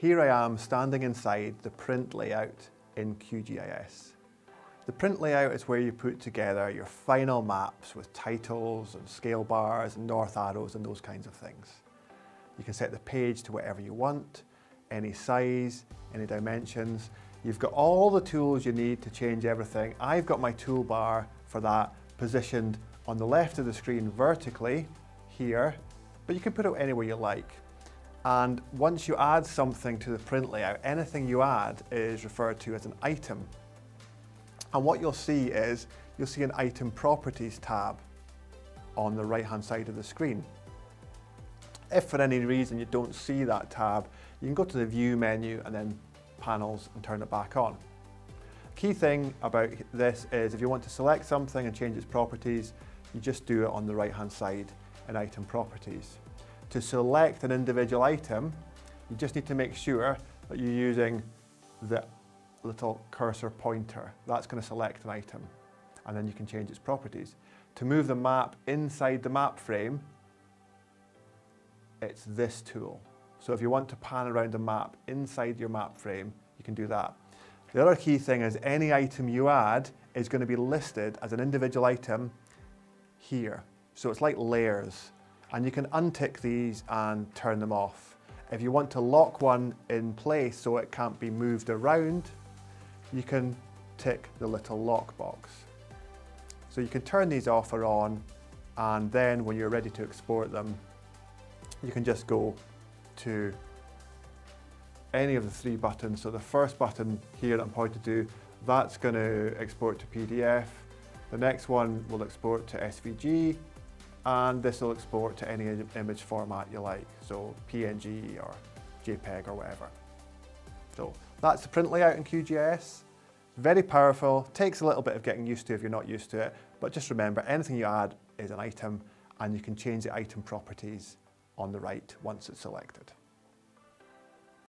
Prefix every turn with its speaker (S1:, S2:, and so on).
S1: Here I am standing inside the print layout in QGIS. The print layout is where you put together your final maps with titles and scale bars and north arrows and those kinds of things. You can set the page to whatever you want, any size, any dimensions. You've got all the tools you need to change everything. I've got my toolbar for that positioned on the left of the screen vertically here, but you can put it anywhere you like. And once you add something to the print layout, anything you add is referred to as an item. And what you'll see is, you'll see an item properties tab on the right hand side of the screen. If for any reason you don't see that tab, you can go to the view menu and then panels and turn it back on. Key thing about this is if you want to select something and change its properties, you just do it on the right hand side in item properties. To select an individual item, you just need to make sure that you're using the little cursor pointer. That's going to select an item and then you can change its properties. To move the map inside the map frame, it's this tool. So if you want to pan around a map inside your map frame, you can do that. The other key thing is any item you add is going to be listed as an individual item here. So it's like layers and you can untick these and turn them off. If you want to lock one in place so it can't be moved around, you can tick the little lock box. So you can turn these off or on and then when you're ready to export them, you can just go to any of the three buttons. So the first button here that I'm pointing to, that's going to export to PDF. The next one will export to SVG and this will export to any image format you like, so PNG or JPEG or whatever. So that's the print layout in QGIS. Very powerful, takes a little bit of getting used to if you're not used to it, but just remember anything you add is an item and you can change the item properties on the right once it's selected.